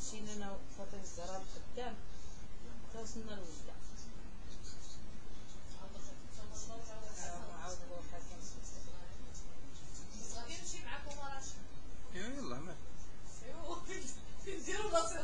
مشينا أنا وفاطمه الزهراء لقدام حتى وصلنا لوجده يلا ما نديرو بلاصه